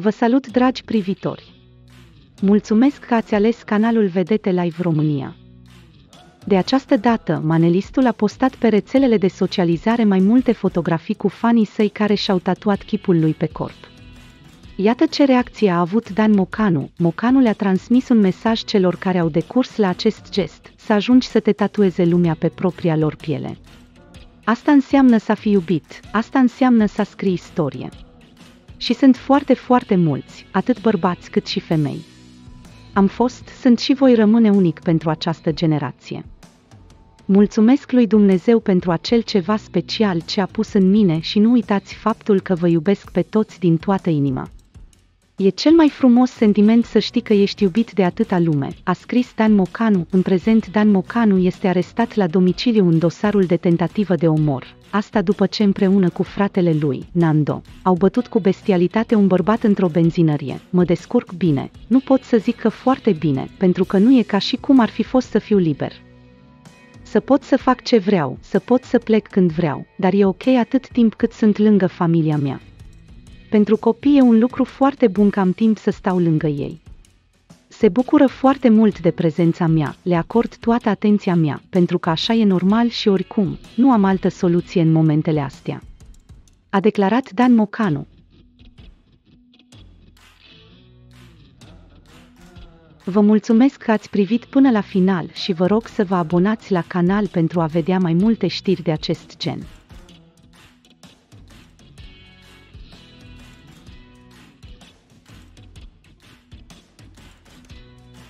Vă salut dragi privitori! Mulțumesc că ați ales canalul Vedete Live România. De această dată, manelistul a postat pe rețelele de socializare mai multe fotografii cu fanii săi care și-au tatuat chipul lui pe corp. Iată ce reacție a avut Dan Mocanu. Mocanu le-a transmis un mesaj celor care au decurs la acest gest, să ajungi să te tatueze lumea pe propria lor piele. Asta înseamnă să fi iubit, asta înseamnă să scrii istorie. Și sunt foarte, foarte mulți, atât bărbați cât și femei. Am fost, sunt și voi rămâne unic pentru această generație. Mulțumesc lui Dumnezeu pentru acel ceva special ce a pus în mine și nu uitați faptul că vă iubesc pe toți din toată inima. E cel mai frumos sentiment să știi că ești iubit de atâta lume, a scris Dan Mocanu. În prezent Dan Mocanu este arestat la domiciliu în dosarul de tentativă de omor. Asta după ce împreună cu fratele lui, Nando, au bătut cu bestialitate un bărbat într-o benzinărie. Mă descurc bine, nu pot să zic că foarte bine, pentru că nu e ca și cum ar fi fost să fiu liber. Să pot să fac ce vreau, să pot să plec când vreau, dar e ok atât timp cât sunt lângă familia mea. Pentru copii e un lucru foarte bun că am timp să stau lângă ei. Se bucură foarte mult de prezența mea, le acord toată atenția mea, pentru că așa e normal și oricum, nu am altă soluție în momentele astea. A declarat Dan Mocanu. Vă mulțumesc că ați privit până la final și vă rog să vă abonați la canal pentru a vedea mai multe știri de acest gen.